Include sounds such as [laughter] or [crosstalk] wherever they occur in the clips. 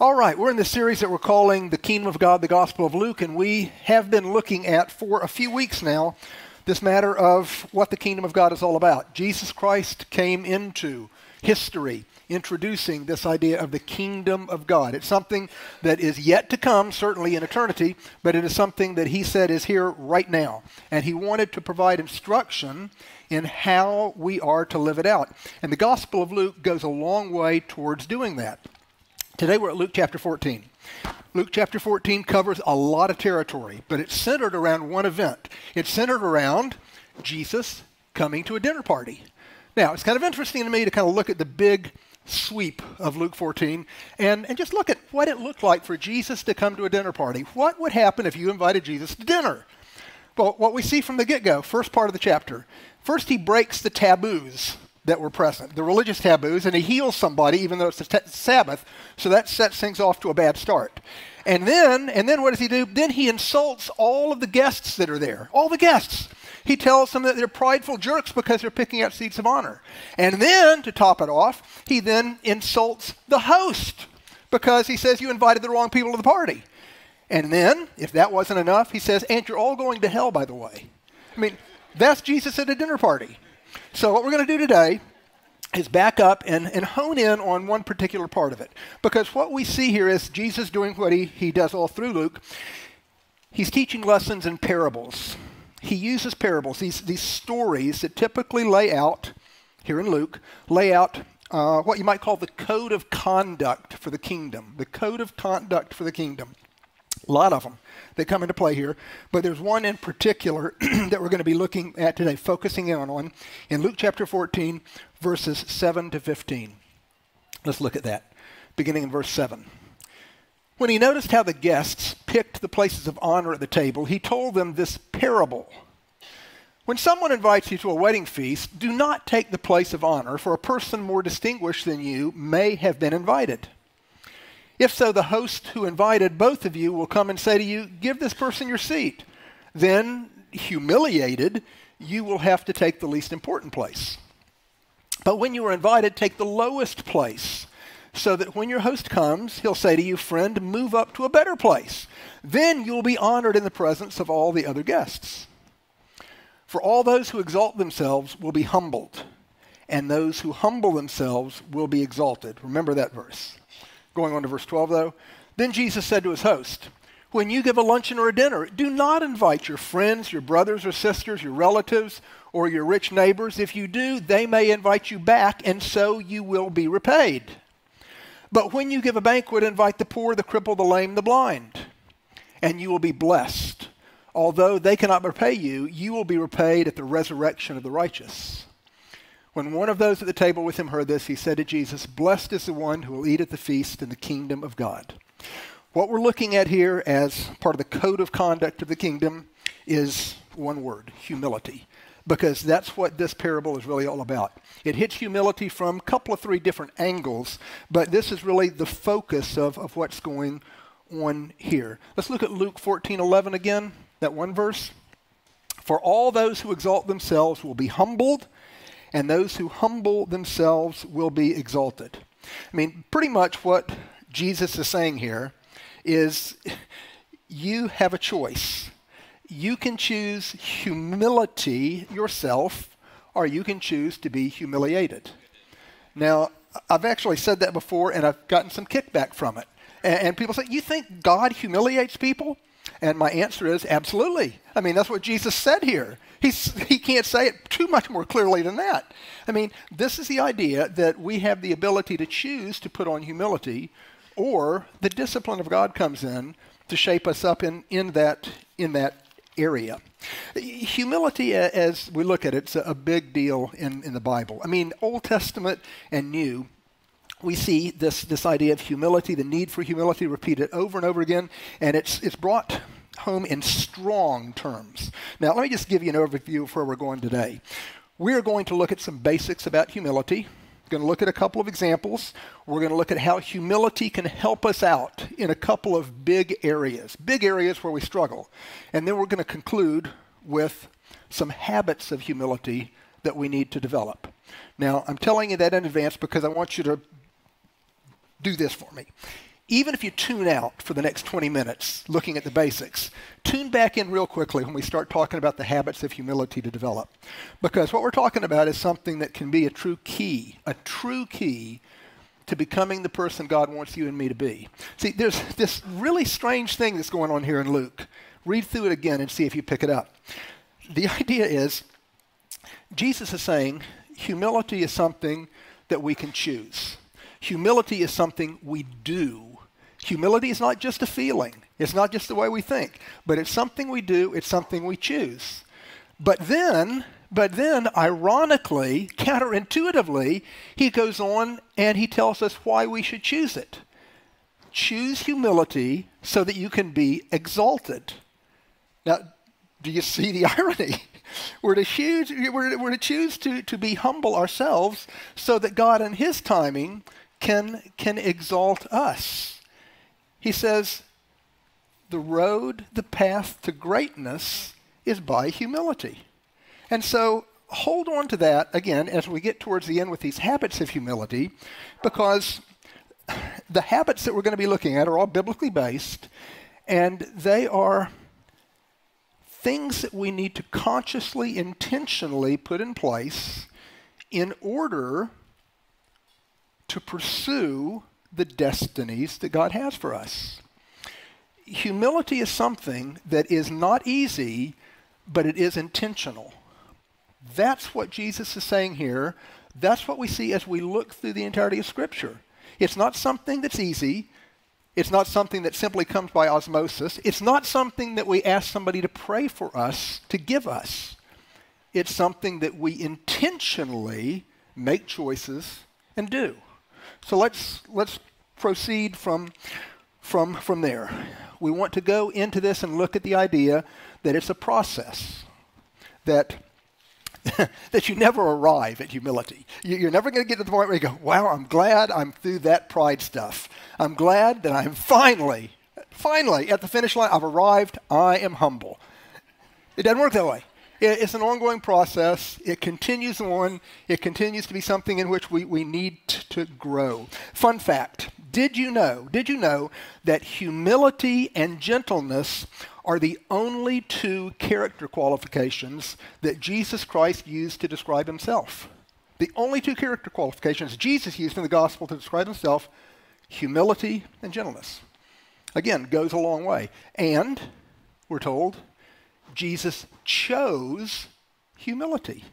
All right, we're in the series that we're calling The Kingdom of God, the Gospel of Luke, and we have been looking at for a few weeks now this matter of what the kingdom of God is all about. Jesus Christ came into history introducing this idea of the kingdom of God. It's something that is yet to come, certainly in eternity, but it is something that he said is here right now. And he wanted to provide instruction in how we are to live it out. And the Gospel of Luke goes a long way towards doing that. Today we're at Luke chapter 14. Luke chapter 14 covers a lot of territory, but it's centered around one event. It's centered around Jesus coming to a dinner party. Now, it's kind of interesting to me to kind of look at the big sweep of Luke 14 and, and just look at what it looked like for Jesus to come to a dinner party. What would happen if you invited Jesus to dinner? Well, what we see from the get go, first part of the chapter, first he breaks the taboos that were present, the religious taboos, and he heals somebody even though it's the Sabbath. So that sets things off to a bad start. And then, and then what does he do? Then he insults all of the guests that are there, all the guests. He tells them that they're prideful jerks because they're picking up seats of honor. And then, to top it off, he then insults the host because he says you invited the wrong people to the party. And then, if that wasn't enough, he says, and you're all going to hell, by the way. I mean, that's Jesus at a dinner party. So, what we're going to do today is back up and, and hone in on one particular part of it. Because what we see here is Jesus doing what he, he does all through Luke. He's teaching lessons in parables. He uses parables, these, these stories that typically lay out, here in Luke, lay out uh, what you might call the code of conduct for the kingdom. The code of conduct for the kingdom. A lot of them that come into play here, but there's one in particular [clears throat] that we're going to be looking at today, focusing in on in Luke chapter 14, verses 7 to 15. Let's look at that, beginning in verse 7. When he noticed how the guests picked the places of honor at the table, he told them this parable. When someone invites you to a wedding feast, do not take the place of honor, for a person more distinguished than you may have been invited. If so, the host who invited both of you will come and say to you, Give this person your seat. Then, humiliated, you will have to take the least important place. But when you are invited, take the lowest place, so that when your host comes, he'll say to you, Friend, move up to a better place. Then you'll be honored in the presence of all the other guests. For all those who exalt themselves will be humbled, and those who humble themselves will be exalted. Remember that verse. Going on to verse 12, though. Then Jesus said to his host, When you give a luncheon or a dinner, do not invite your friends, your brothers or sisters, your relatives, or your rich neighbors. If you do, they may invite you back, and so you will be repaid. But when you give a banquet, invite the poor, the crippled, the lame, the blind, and you will be blessed. Although they cannot repay you, you will be repaid at the resurrection of the righteous. When one of those at the table with him heard this, he said to Jesus, Blessed is the one who will eat at the feast in the kingdom of God. What we're looking at here as part of the code of conduct of the kingdom is one word humility. Because that's what this parable is really all about. It hits humility from a couple of three different angles, but this is really the focus of, of what's going on here. Let's look at Luke 14 11 again, that one verse. For all those who exalt themselves will be humbled and those who humble themselves will be exalted. I mean, pretty much what Jesus is saying here is you have a choice. You can choose humility yourself, or you can choose to be humiliated. Now, I've actually said that before, and I've gotten some kickback from it. And, people say, You think God humiliates people? And my answer is absolutely. I mean, that's what Jesus said here. He's, he can't say it too much more clearly than that. I mean, this is the idea that we have the ability to choose to put on humility, or the discipline of God comes in to shape us up in, in, that, in that area. Humility, uh, as we look at it, it's a big deal in, in the Bible. I mean, Old Testament and New, we see this, this idea of humility, the need for humility repeated over and over again, and it's, it's brought home in strong terms. Now, let me just give you an overview of where we're going today. We are going to look at some basics about humility. We're going to look at a couple of examples. We're going to look at how humility can help us out in a couple of big areas, big areas where we struggle. And then we're going to conclude with some habits of humility that we need to develop. Now, I'm telling you that in advance because I want you to do this for me even if you tune out for the next 20 minutes looking at the basics, tune back in real quickly when we start talking about the habits of humility to develop. Because what we're talking about is something that can be a true key, a true key to becoming the person God wants you and me to be. See, there's this really strange thing that's going on here in Luke. Read through it again and see if you pick it up. The idea is Jesus is saying humility is something that we can choose. Humility is something we do Humility is not just a feeling, it's not just the way we think, but it's something we do, it's something we choose. But then, but then, ironically, counterintuitively, he goes on and he tells us why we should choose it. Choose humility so that you can be exalted. Now, do you see the [laughs] irony? We're to choose, we're, we're to, choose to, to be humble ourselves so that God, in His timing, can, can exalt us. He says, the road, the path to greatness is by humility. And so hold on to that again as we get towards the end with these habits of humility, because the habits that we're going to be looking at are all biblically based, and they are things that we need to consciously, intentionally put in place in order to pursue the destinies that God has for us. Humility is something that is not easy, but it is intentional. That's what Jesus is saying here. That's what we see as we look through the entirety of Scripture. It's not something that's easy. It's not something that simply comes by osmosis. It's not something that we ask somebody to pray for us to give us. It's something that we intentionally make choices and do. So let's, let's proceed from, from, from there. We want to go into this and look at the idea that it's a process, that, [laughs] that you never arrive at humility. You're never going to get to the point where you go, wow, I'm glad I'm through that pride stuff. I'm glad that I'm finally, finally at the finish line. I've arrived. I am humble. It doesn't work that way. It's an ongoing process. It continues on. It continues to be something in which we, we need to grow. Fun fact Did you know, did you know that humility and gentleness are the only two character qualifications that Jesus Christ used to describe himself? The only two character qualifications Jesus used in the gospel to describe himself humility and gentleness. Again, goes a long way. And, we're told, Jesus chose humility.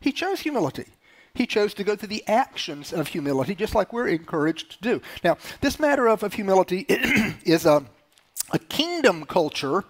He chose humility. He chose to go through the actions of humility, just like we're encouraged to do. Now, this matter of, of humility [clears throat] is a, a kingdom culture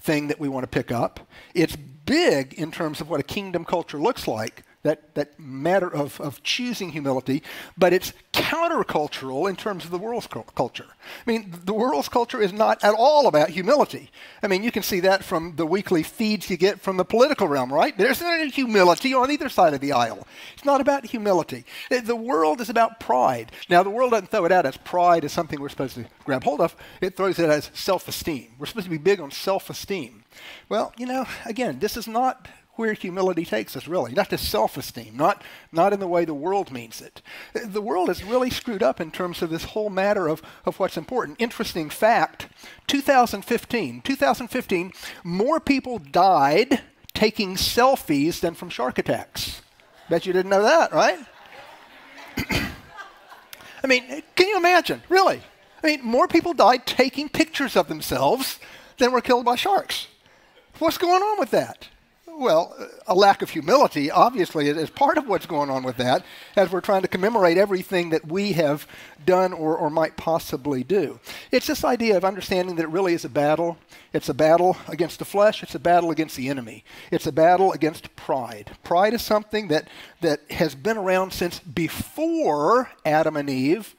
thing that we want to pick up. It's big in terms of what a kingdom culture looks like that, that matter of, of choosing humility, but it's countercultural in terms of the world's culture. I mean, the world's culture is not at all about humility. I mean, you can see that from the weekly feeds you get from the political realm, right? There's no humility on either side of the aisle. It's not about humility. The world is about pride. Now, the world doesn't throw it out as pride is something we're supposed to grab hold of, it throws it as self esteem. We're supposed to be big on self esteem. Well, you know, again, this is not where humility takes us, really. Not to self esteem, not, not in the way the world means it. The world is really screwed up in terms of this whole matter of, of what's important. Interesting fact 2015, 2015, more people died taking selfies than from shark attacks. Bet you didn't know that, right? [coughs] I mean, can you imagine? Really? I mean, more people died taking pictures of themselves than were killed by sharks. What's going on with that? Well, a lack of humility, obviously, is part of what's going on with that as we're trying to commemorate everything that we have done or, or might possibly do. It's this idea of understanding that it really is a battle. It's a battle against the flesh, it's a battle against the enemy, it's a battle against pride. Pride is something that, that has been around since before Adam and Eve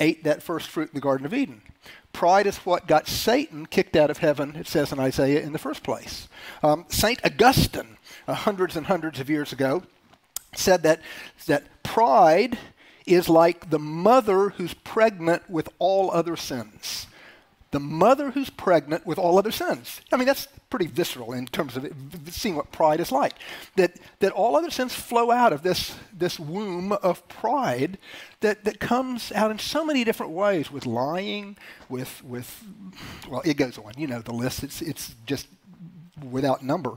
ate that first fruit in the Garden of Eden. Pride is what got Satan kicked out of heaven, it says in Isaiah, in the first place. Um, St. Augustine, uh, hundreds and hundreds of years ago, said that, that pride is like the mother who's pregnant with all other sins. The mother who's pregnant with all other sins. I mean, that's pretty visceral in terms of it, seeing what pride is like. That, that all other sins flow out of this, this womb of pride that, that comes out in so many different ways with lying, with, with, well, it goes on. You know the list. It's, it's just without number.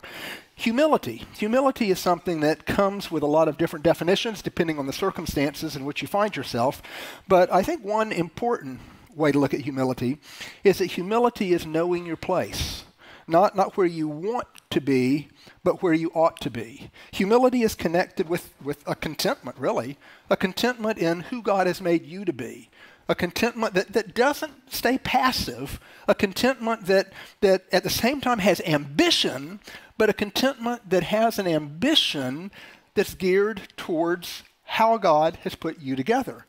Humility. Humility is something that comes with a lot of different definitions depending on the circumstances in which you find yourself. But I think one important way to look at humility is that humility is knowing your place. Not, not where you want to be, but where you ought to be. Humility is connected with, with a contentment, really, a contentment in who God has made you to be. A contentment that, that doesn't stay passive, a contentment that, that at the same time has ambition, but a contentment that has an ambition that's geared towards how God has put you together.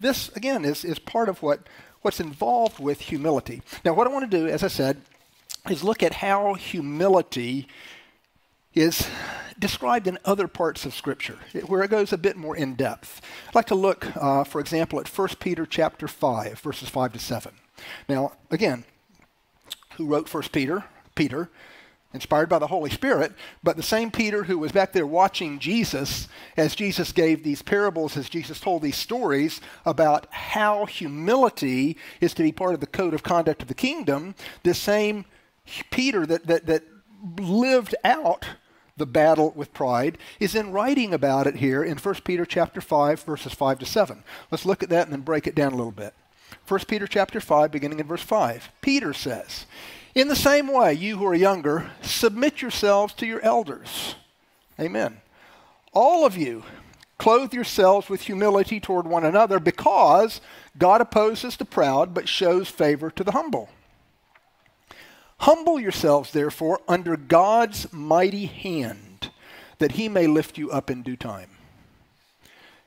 This, again, is, is part of what what's involved with humility. Now, what I want to do, as I said, is look at how humility is described in other parts of Scripture, where it goes a bit more in depth. I'd like to look, uh, for example, at 1 Peter chapter 5, verses 5 to 7. Now, again, who wrote 1 Peter? Peter inspired by the Holy Spirit, but the same Peter who was back there watching Jesus as Jesus gave these parables, as Jesus told these stories about how humility is to be part of the code of conduct of the kingdom, the same Peter that, that, that lived out the battle with pride is in writing about it here in 1 Peter chapter 5 verses 5 to 7. Let's look at that and then break it down a little bit. 1 Peter chapter 5 beginning in verse 5. Peter says, in the same way, you who are younger, submit yourselves to your elders. Amen. All of you, clothe yourselves with humility toward one another because God opposes the proud but shows favor to the humble. Humble yourselves, therefore, under God's mighty hand, that he may lift you up in due time.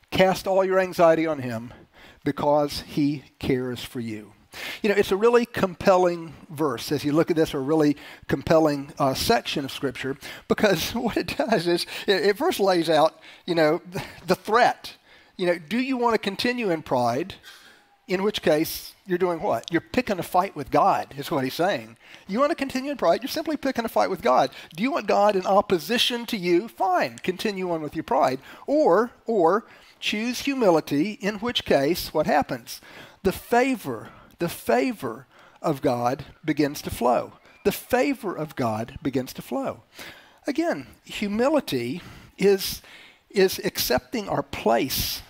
Cast all your anxiety on him because he cares for you. You know, it's a really compelling verse as you look at this, a really compelling uh, section of Scripture, because [laughs] what it does is it, it first lays out, you know, the, [laughs] the threat. You know, do you want to continue in pride? In which case, you're doing what? You're picking a fight with God, is what he's saying. You want to continue in pride? You're simply picking a fight with God. Do you want God in opposition to you? Fine, continue on with your pride. Or, or choose humility, in which case, what happens? The favor the favor of God begins to flow. The favor of God begins to flow. Again, humility is, is accepting our place.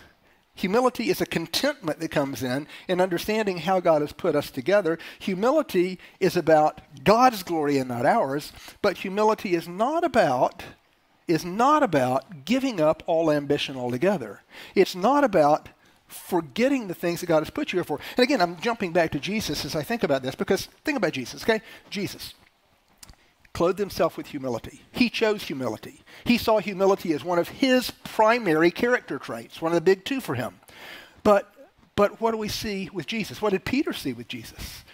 Humility is a contentment that comes in in understanding how God has put us together. Humility is about God's glory and not ours, but humility is not about is not about giving up all ambition altogether. It's not about forgetting the things that God has put you here for. And again, I'm jumping back to Jesus as I think about this because think about Jesus, okay? Jesus clothed himself with humility. He chose humility. He saw humility as one of his primary character traits, one of the big two for him. But but what do we see with Jesus? What did Peter see with Jesus?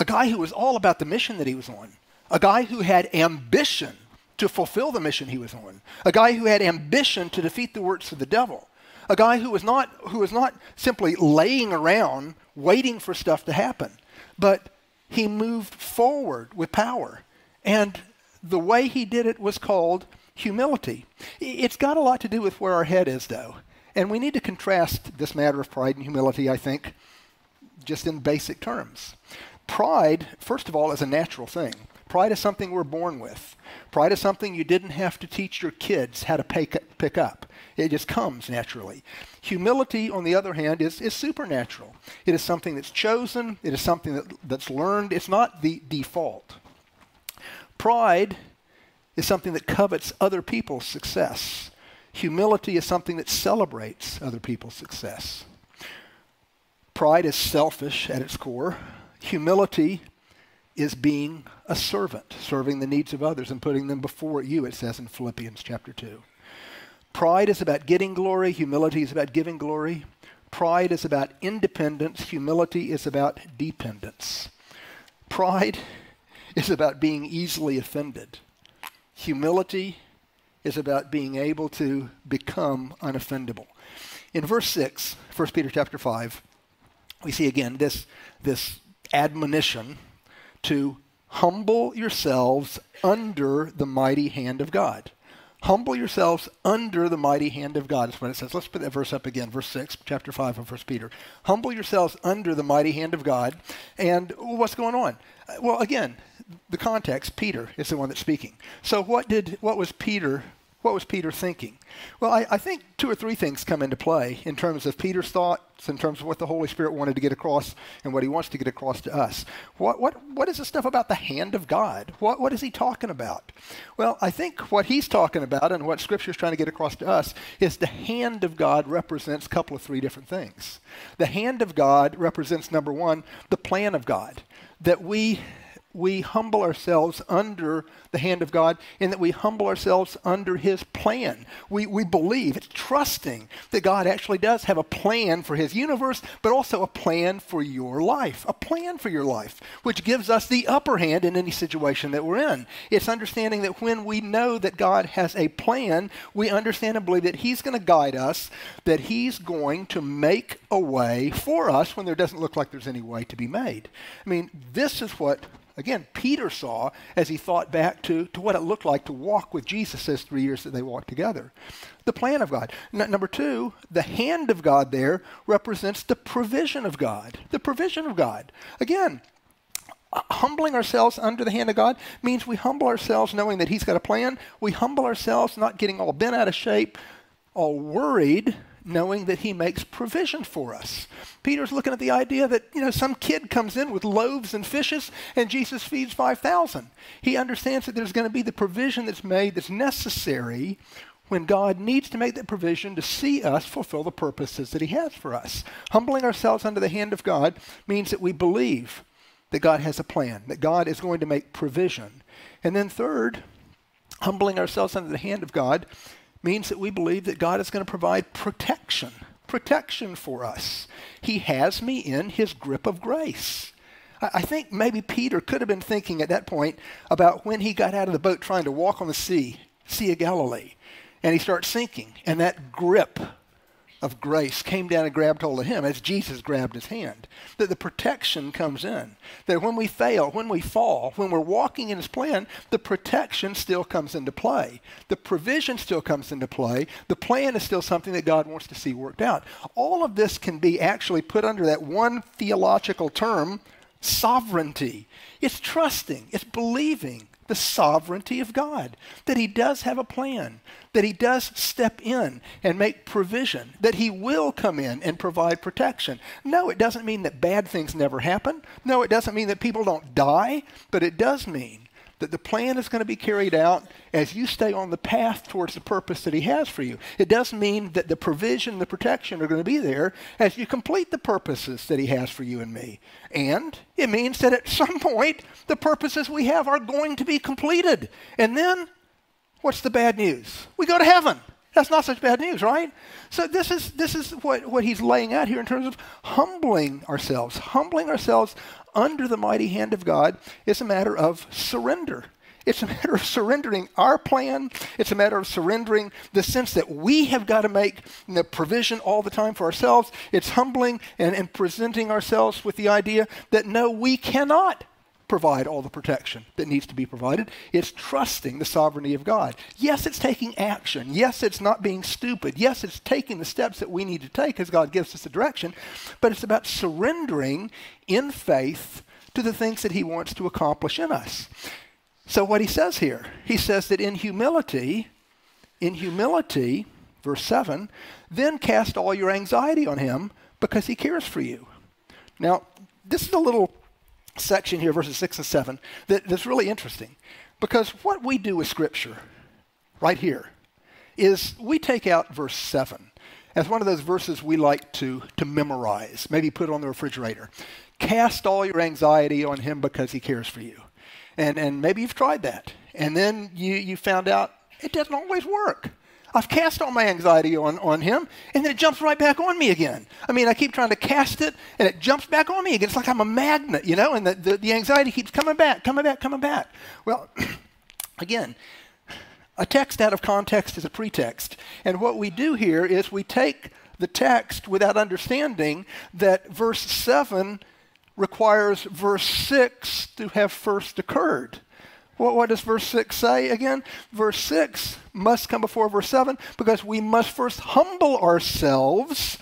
A guy who was all about the mission that he was on. A guy who had ambition to fulfill the mission he was on. A guy who had ambition to defeat the works of the devil a guy who was not who was not simply laying around waiting for stuff to happen, but he moved forward with power. And the way he did it was called humility. It's got a lot to do with where our head is, though. And we need to contrast this matter of pride and humility, I think, just in basic terms. Pride, first of all, is a natural thing. Pride is something we're born with. Pride is something you didn't have to teach your kids how to pick up. It just comes naturally. Humility, on the other hand, is, is supernatural. It is something that's chosen, it is something that, that's learned, it's not the default. Pride is something that covets other people's success. Humility is something that celebrates other people's success. Pride is selfish at its core. Humility is being a servant, serving the needs of others and putting them before you, it says in Philippians chapter 2. Pride is about getting glory, humility is about giving glory. Pride is about independence, humility is about dependence. Pride is about being easily offended. Humility is about being able to become unoffendable. In verse 6, 1 Peter chapter 5, we see again this, this admonition to humble yourselves under the mighty hand of God. Humble yourselves under the mighty hand of God, is what it says. Let's put that verse up again, verse 6, chapter 5 of 1 Peter. Humble yourselves under the mighty hand of God. And what's going on? Well, again, the context, Peter is the one that's speaking. So what did what was Peter what was Peter thinking? Well, I, I, think two or three things come into play in terms of Peter's in terms of what the Holy Spirit wanted to get across and what he wants to get across to us. What, what, what is this stuff about the hand of God? What, what is he talking about? Well, I think what he's talking about and what Scripture is trying to get across to us is the hand of God represents a couple of three different things. The hand of God represents, number one, the plan of God, that we we humble ourselves under the hand of God in that we humble ourselves under His plan. We, we believe, it's trusting that God actually does have a plan for His universe, but also a plan for your life, a plan for your life, which gives us the upper hand in any situation that we're in. It's understanding that when we know that God has a plan, we understand and believe that He's going to guide us, that He's going to make a way for us when there doesn't look like there's any way to be made. I mean, this is what again, Peter saw as he thought back to, to what it looked like to walk with Jesus those three years that they walked together. The plan of God. N- number two, the hand of God there represents the provision of God. The provision of God. Again, uh, humbling ourselves under the hand of God means we humble ourselves knowing that He's got a plan. We humble ourselves not getting all bent out of shape, all worried knowing that he makes provision for us. Peter's looking at the idea that, you know, some kid comes in with loaves and fishes and Jesus feeds 5,000. He understands that there's going to be the provision that's made that's necessary when God needs to make that provision to see us fulfill the purposes that he has for us. Humbling ourselves under the hand of God means that we believe that God has a plan, that God is going to make provision. And then third, humbling ourselves under the hand of God means that we believe that God is going to provide protection, protection for us. He has me in his grip of grace. I think maybe Peter could have been thinking at that point about when he got out of the boat trying to walk on the sea, Sea of Galilee, and he starts sinking, and that grip of grace came down and grabbed hold of him as Jesus grabbed his hand. That the protection comes in. That when we fail, when we fall, when we're walking in his plan, the protection still comes into play. The provision still comes into play. The plan is still something that God wants to see worked out. All of this can be actually put under that one theological term sovereignty. It's trusting, it's believing the sovereignty of God, that He does have a plan, that He does step in and make provision, that He will come in and provide protection. No, it doesn't mean that bad things never happen. No, it doesn't mean that people don't die, but it does mean that the plan is going to be carried out as you stay on the path towards the purpose that He has for you. It doesn't mean that the provision, the protection are going to be there as you complete the purposes that He has for you and me. And it means that at [laughs] some point, the purposes we have are going to be completed. And then, what's the bad news? We go to heaven. That's not such bad news, right? So this is this is what, what he's laying out here in terms of humbling ourselves, humbling ourselves under the mighty hand of God is a matter of surrender. It's a [laughs] matter of surrendering our plan. It's a matter of surrendering the sense that we have got to make the provision all the time for ourselves. It's humbling and, and presenting ourselves with the idea that no, we cannot provide all the protection that needs to be provided. It's trusting the sovereignty of God. Yes, it's taking action. Yes, it's not being stupid. Yes, it's taking the steps that we need to take as God gives us the direction. But it's about surrendering in faith to the things that He wants to accomplish in us. So, what He says here, He says that in humility, in humility, verse 7, then cast all your anxiety on Him because He cares for you. Now, this is a little section here, verses 6 and 7, that, that's really interesting. Because what we do with Scripture, right here, is we take out verse 7 as one of those verses we like to, to memorize, maybe put on the refrigerator. Cast all your anxiety on him because he cares for you. And, and maybe you've tried that. And then you, you found out it doesn't always work. I've cast all my anxiety on, on him, and then it jumps right back on me again. I mean, I keep trying to cast it, and it jumps back on me again. It's like I'm a magnet, you know, and the, the, the anxiety keeps coming back, coming back, coming back. Well, [clears throat] again, a text out of context is a pretext. And what we do here is we take the text without understanding that verse 7 requires verse 6 to have first occurred. What, what does verse 6 say again? Verse 6 must come before verse 7 because we must first humble ourselves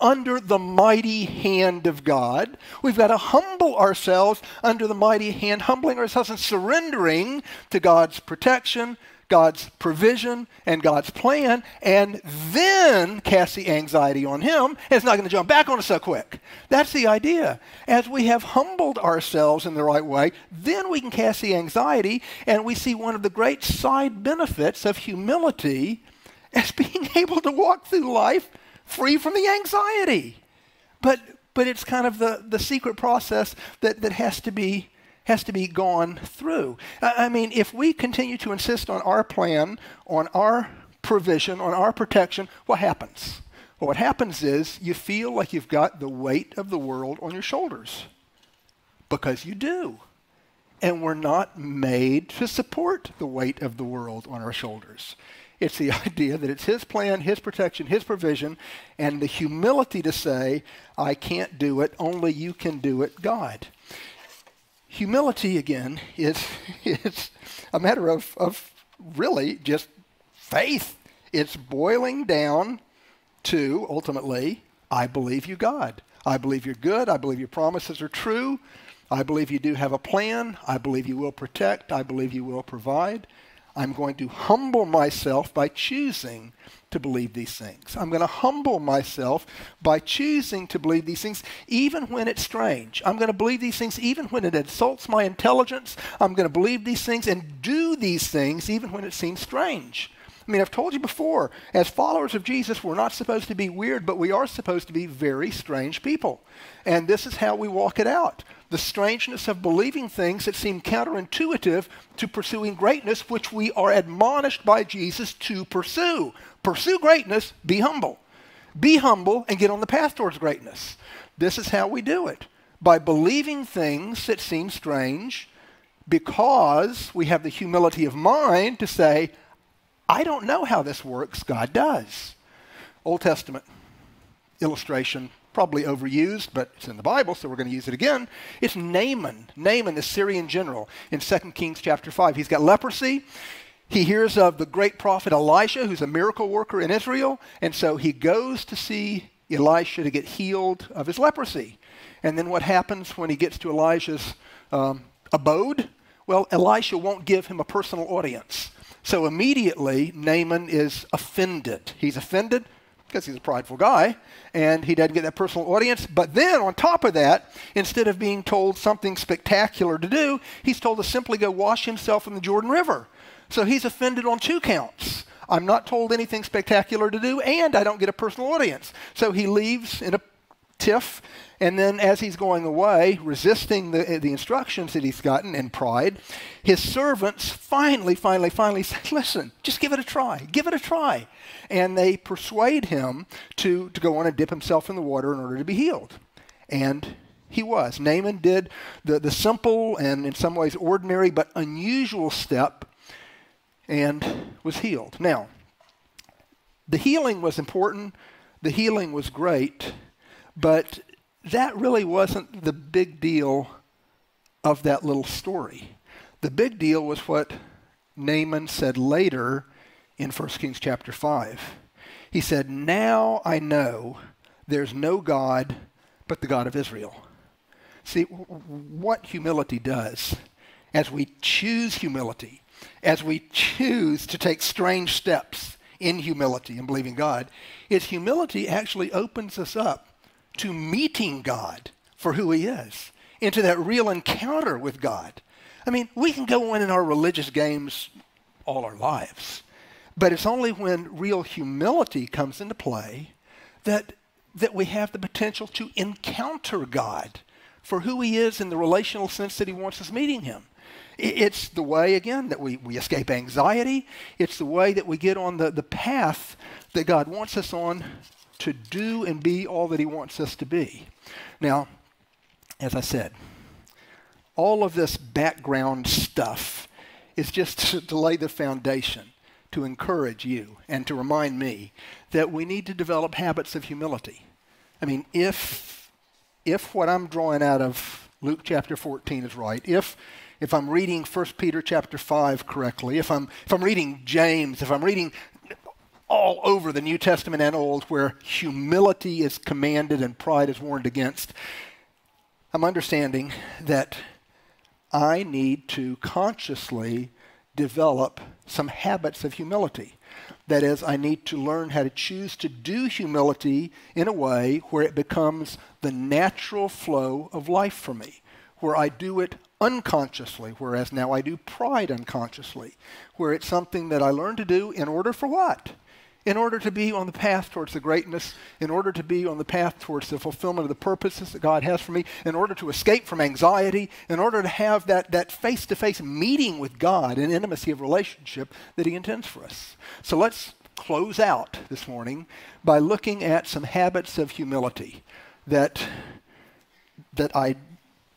under the mighty hand of God. We've got to humble ourselves under the mighty hand, humbling ourselves and surrendering to God's protection, God's provision and God's plan, and then cast the anxiety on Him. And it's not going to jump back on us so quick. That's the idea. As we have humbled ourselves in the right way, then we can cast the anxiety, and we see one of the great side benefits of humility as [laughs] being able to walk through life free from the anxiety. But, but it's kind of the, the secret process that, that has to be has to be gone through. I mean, if we continue to insist on our plan, on our provision, on our protection, what happens? Well, what happens is you feel like you've got the weight of the world on your shoulders because you do. And we're not made to support the weight of the world on our shoulders. It's the [laughs] idea that it's His plan, His protection, His provision, and the humility to say, I can't do it, only you can do it, God humility again is, [laughs] is a matter of, of really just faith. It's boiling down to ultimately, I believe you, God. I believe you're good. I believe your promises are true. I believe you do have a plan. I believe you will protect. I believe you will provide. I'm going to humble myself by choosing to believe these things. I'm going to humble myself by choosing to believe these things, even when it's strange. I'm going to believe these things even when it insults my intelligence. I'm going to believe these things and do these things even when it seems strange. I mean, I've told you before, as followers of Jesus, we're not supposed to be weird, but we are supposed to be very strange people. And this is how we walk it out the strangeness of believing things that seem counterintuitive to pursuing greatness, which we are admonished by Jesus to pursue. Pursue greatness, be humble. Be humble and get on the path towards greatness. This is how we do it by believing things that seem strange because we have the humility of mind to say, I don't know how this works, God does. Old Testament illustration probably overused, but it's in the Bible, so we're going to use it again. It's Naaman, Naaman, the Syrian general, in 2 Kings chapter 5. He's got leprosy. He hears of the great prophet Elisha, who's a miracle worker in Israel, and so he goes to see Elisha to get healed of his leprosy. And then what happens when he gets to Elijah's um, abode? Well, Elisha won't give him a personal audience. So immediately, Naaman is offended. He's offended because he's a prideful guy and he doesn't get that personal audience. But then on top of that, instead of being told something spectacular to do, he's told to simply go wash himself in the Jordan River. So he's offended on two counts. I'm not told anything spectacular to do, and I don't get a personal audience. So he leaves in a tiff, and then as he's going away, resisting the, the instructions that he's gotten in pride, his servants finally, finally, finally say, Listen, just give it a try. Give it a try. And they persuade him to, to go on and dip himself in the water in order to be healed. And he was. Naaman did the, the simple and in some ways ordinary but unusual step and was healed. Now, the healing was important, the healing was great, but that really wasn't the big deal of that little story. The big deal was what Naaman said later in 1 Kings chapter 5. He said, Now I know there's no God but the God of Israel. See, what humility does, as we choose humility, as we choose to take strange steps in humility and believing God, is humility actually opens us up to meeting God for who He is, into that real encounter with God. I mean, we can go on in our religious games all our lives, but it's only when real humility comes into play that, that we have the potential to encounter God for who He is in the relational sense that He wants us meeting Him. It's the way, again, that we, we escape anxiety. It's the way that we get on the, the path that God wants us on to do and be all that He wants us to be. Now, as I said, all of this background stuff is just [laughs] to, lay the foundation, to encourage you and to remind me that we need to develop habits of humility. I mean, if if what I'm drawing out of Luke chapter 14 is right, if if I'm reading 1 Peter chapter 5 correctly, if I'm if I'm reading James, if I'm reading all over the New Testament and Old where humility is commanded and pride is warned against, I'm understanding that I need to consciously develop some habits of humility. That is, I need to learn how to choose to do humility in a way where it becomes the natural flow of life for me, where I do it unconsciously, whereas now I do pride unconsciously, where it's something that I learn to do in order for what? In order to be on the path towards the greatness, in order to be on the path towards the fulfillment of the purposes that God has for me, in order to escape from anxiety, in order to have that, that face-to-face meeting with God and intimacy of relationship that he intends for us. So let's close out this morning by looking at some habits of humility that, that I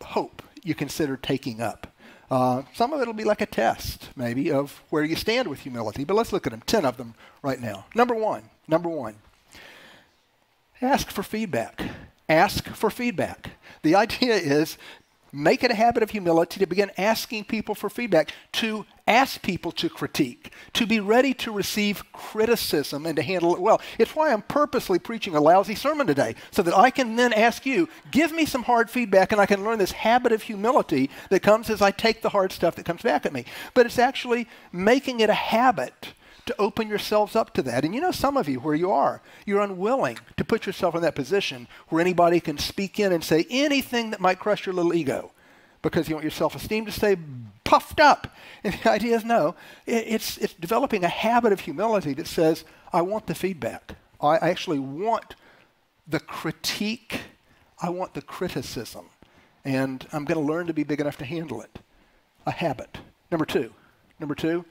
hope you consider taking up. Uh, some of it will be like a test, maybe, of where you stand with humility. But let's look at them. Ten of them right now. Number one. Number one. Ask for feedback. Ask for feedback. The [laughs] idea is make it a habit of humility to begin asking people for feedback, to ask people to critique, to be ready to receive criticism and to handle it well. It's why I'm purposely preaching a lousy sermon today, so that I can then ask you, give me some hard feedback, and I can learn this habit of humility that comes as I take the hard stuff that comes back at me. But it's actually making it a habit to open yourselves up to that. And you know, some of you, where you are, you're unwilling to put yourself in that position where anybody can speak in and say anything that might crush your little ego because you want your self esteem to stay puffed up. [laughs] And the idea is no, it's, it's developing a habit of humility that says, I want the feedback. I actually want the critique, I want the criticism. And I'm going to learn to be big enough to handle it. A habit. Number two. Number two,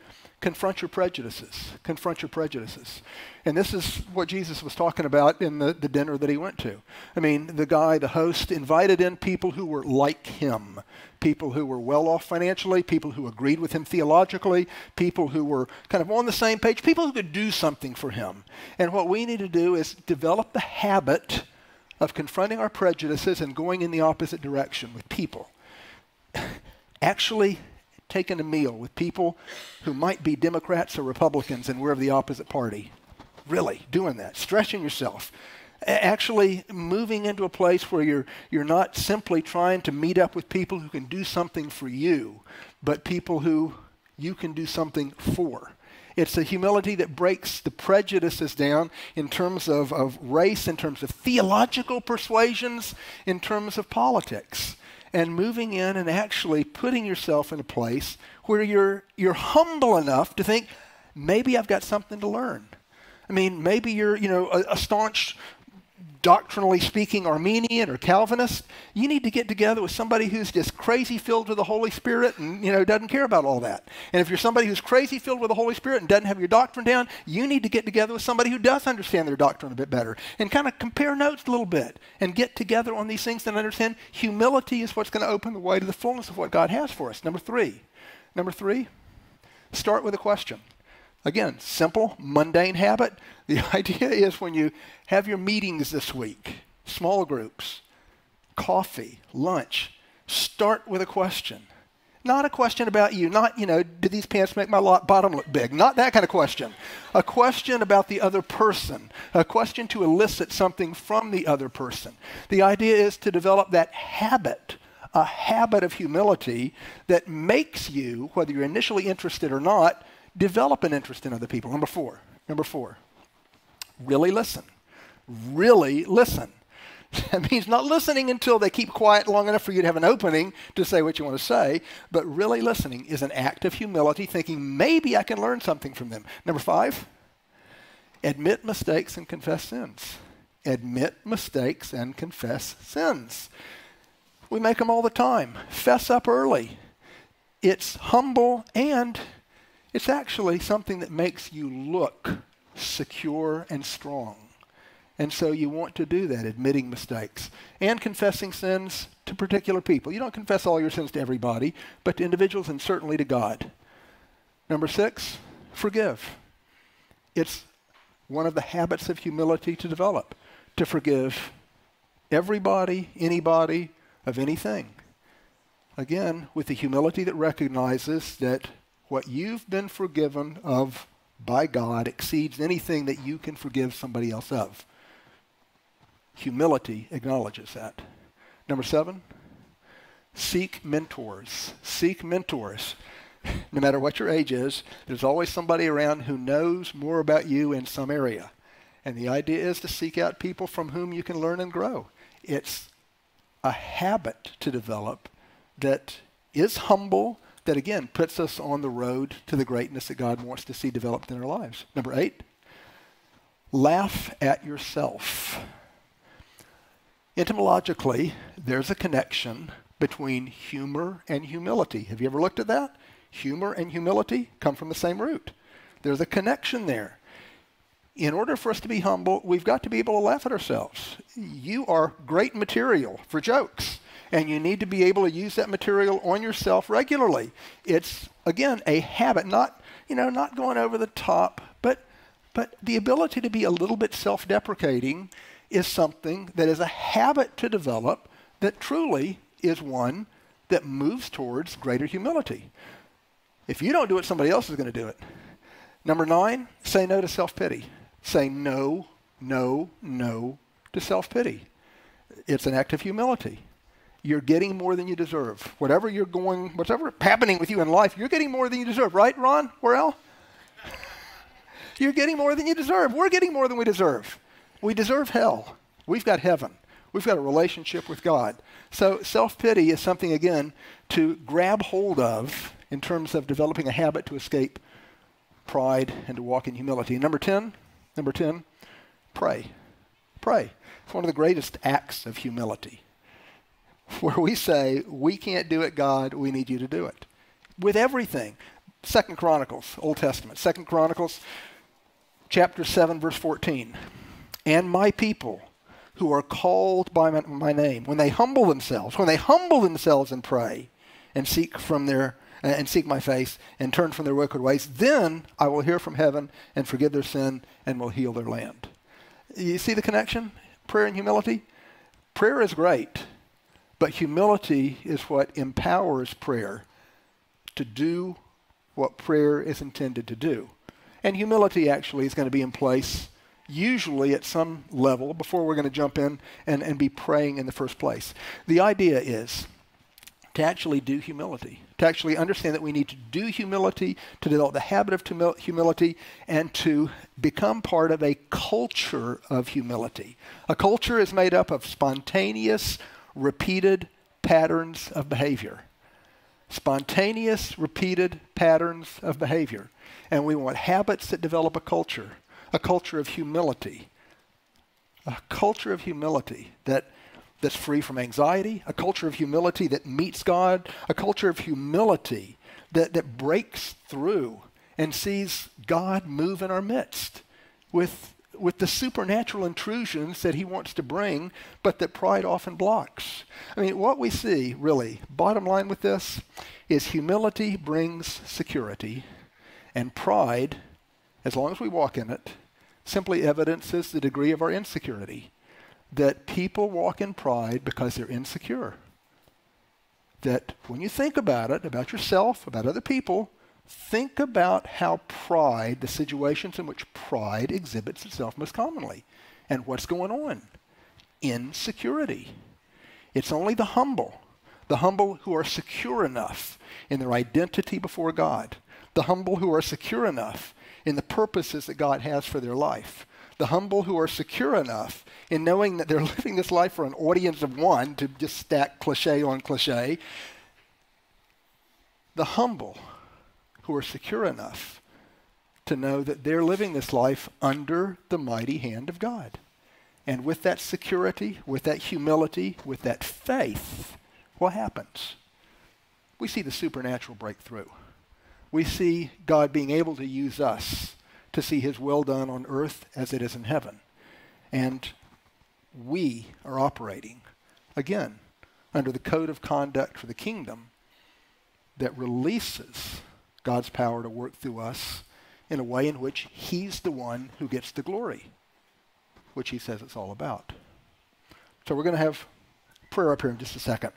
confront your prejudices. Confront your prejudices. And this is what Jesus was talking about in the, the dinner that he went to. I mean, the guy, the host, invited in people who were like him people who were well off financially, people who agreed with him theologically, people who were kind of on the same page, people who could do something for him. And what we need to do is develop the habit of confronting our prejudices and going in the opposite direction with people. [laughs] Actually, taking a meal with people who might be Democrats or Republicans and we're of the opposite party. Really, doing that, stretching yourself. Actually, moving into a place where you're, you're not simply trying to meet up with people who can do something for you, but people who you can do something for. It's a humility that breaks the prejudices down in terms of, of race, in terms of theological persuasions, in terms of politics and moving in and actually putting yourself in a place where you're, you're humble enough to think, maybe I've got something to learn. I mean, maybe you're, you know, a, a staunch doctrinally speaking Arminian or Calvinist, you need to get together with somebody who's just crazy filled with the Holy Spirit and you know doesn't care about all that. And if you're somebody who's crazy filled with the Holy Spirit and doesn't have your doctrine down, you need to get together with somebody who does understand their doctrine a bit better and kind of compare notes a little bit and get together on these things and understand humility is what's going to open the way to the fullness of what God has for us. Number 3. Number 3, start with a question. Again, simple, mundane habit. [laughs] The idea is when you have your meetings this week, small groups, coffee, lunch, start with a question. Not a question about you, not, you know, do these pants make my bottom look big? Not that kind of question. A question about the other person, a question to elicit something from the other person. The idea is to develop that habit, a habit of humility that makes you, whether you're initially interested or not, develop an interest in other people. Number four. Number four. Really listen. Really listen. [laughs] That means not listening until they keep quiet long enough for you to have an opening to say what you want to say, but really listening is an act of humility, thinking maybe I can learn something from them. Number five, admit mistakes and confess sins. Admit mistakes and confess sins. We make them all the time. Fess up early. It's humble and it's actually something that makes you look secure and strong. And so you want to do that, admitting mistakes and confessing sins to particular people. You don't confess all your sins to everybody, but to individuals and certainly to God. Number six, forgive. It's one of the habits of humility to develop, to forgive everybody, anybody, of anything. Again, with the humility that recognizes that what you've been forgiven of by God exceeds anything that you can forgive somebody else of. Humility acknowledges that. Number seven, seek mentors. Seek mentors. [laughs] No matter what your age is, there's always somebody around who knows more about you in some area. And the idea is to seek out people from whom you can learn and grow. It's a habit to develop that is humble, that again puts us on the road to the greatness that God wants to see developed in our lives. Number eight, laugh at yourself. Etymologically, there's a connection between humor and humility. Have you ever looked at that? Humor and humility come from the same root. There's a connection there. In order for us to be humble, we've got to be able to laugh at ourselves. You are great material for jokes and you need to be able to use that material on yourself regularly. It's again a habit, not you know, not going over the top, but but the ability to be a little bit self-deprecating is something that is a habit to develop that truly is one that moves towards greater humility. If you don't do it, somebody else is going to do it. Number nine, say no to self pity. Say no, no, no to self pity. It's an act of humility you're getting more than you deserve. Whatever you're going, whatever happening with you in life, you're getting more than you deserve, right, Ron? Worrell? [laughs] you're getting more than you deserve. We're getting more than we deserve. We deserve hell. We've got heaven. We've got a relationship with God. So self pity is something, again, to grab hold of in terms of developing a habit to escape pride and to walk in humility. Number 10, number 10, pray. Pray. It's one of the greatest acts of humility [laughs] where we say, we can't do it, God, we need you to do it. With everything. Second Chronicles, Old Testament. Second Chronicles, chapter 7, verse 14. And my people who are called by my, my name, when they humble themselves, when they humble themselves and pray and seek from their uh, and seek my face and turn from their wicked ways, then I will hear from heaven and forgive their sin and will heal their land. You see the connection? Prayer and humility? Prayer is great. But humility is what empowers prayer to do what prayer is intended to do. And humility actually is going to be in place usually at some level before we're going to jump in and, and be praying in the first place. The idea is to actually do humility, to actually understand that we need to do humility, to develop the habit of humility, and to become part of a culture of humility. A culture is made up of spontaneous, repeated patterns of behavior. Spontaneous, repeated patterns of behavior. And we want habits that develop a culture, a culture of humility, a culture of humility that, that's free from anxiety, a culture of humility that meets God, a culture of humility that, that breaks through and sees God move in our midst with with the supernatural intrusions that he wants to bring, but that pride often blocks. I mean, what we see, really, bottom line with this, is humility brings security, and pride, as long as we walk in it, simply evidences the degree of our insecurity. That people walk in pride because they're insecure. That when you think about it, about yourself, about other people, Think about how pride, the situations in which pride exhibits itself most commonly, and what's going on. Insecurity. It's only the humble, the humble who are secure enough in their identity before God, the humble who are secure enough in the purposes that God has for their life, the humble who are secure enough in knowing that they're [laughs] living this life for an audience of one, to just stack cliche on cliche. The humble who are secure enough to know that they're living this life under the mighty hand of God. And with that security, with that humility, with that faith, what happens? We see the supernatural breakthrough. We see God being able to use us to see his will done on earth as it is in heaven. And we are operating, again, under the code of conduct for the kingdom that releases God's power to work through us in a way in which He's the one who gets the glory, which He says it's all about. So we're going to have prayer up here in just a second.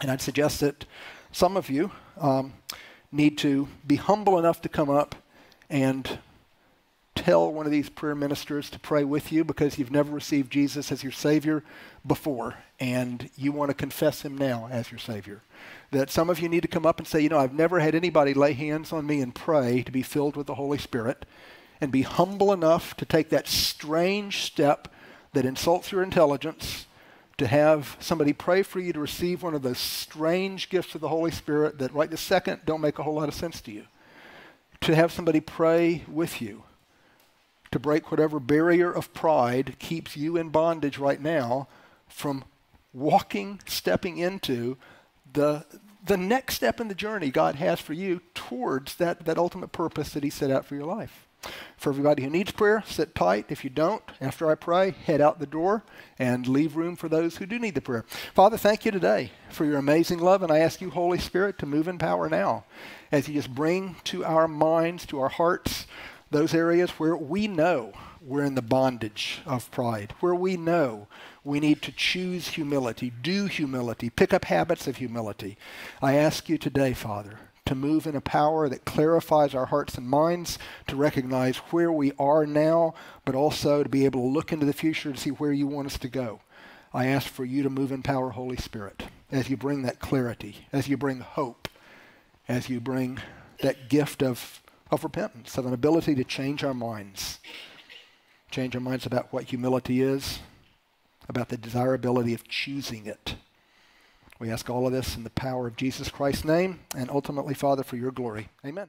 And I'd suggest that some of you um, need to be humble enough to come up and tell one of these prayer ministers to pray with you because you've never received Jesus as your Savior before and you want to confess Him now as your Savior. That some of you need to come up and say, you know, I've never had anybody lay hands on me and pray to be filled with the Holy Spirit and be humble enough to take that strange step that insults your intelligence to have somebody pray for you to receive one of those strange gifts of the Holy Spirit that right this second don't make a whole lot of sense to you. To have somebody pray with you to break whatever barrier of pride keeps you in bondage right now from walking, stepping into the, the next step in the journey God has for you towards that, that ultimate purpose that He set out for your life. For everybody who needs prayer, sit tight. If you don't, after I pray, head out the door and leave room for those who do need the prayer. Father, thank you today for your amazing love, and I ask you, Holy Spirit, to move in power now as you just bring to our minds, to our hearts, those areas where we know we're in the bondage of pride, where we know we need to choose humility, do humility, pick up habits of humility. I ask you today, Father, to move in a power that clarifies our hearts and minds, to recognize where we are now, but also to be able to look into the future to see where you want us to go. I ask for you to move in power, Holy Spirit, as you bring that clarity, as you bring hope, as you bring that gift of of repentance, of an ability to change our minds. Change our minds about what humility is, about the desirability of choosing it. We ask all of this in the power of Jesus Christ's name and ultimately, Father, for your glory. Amen.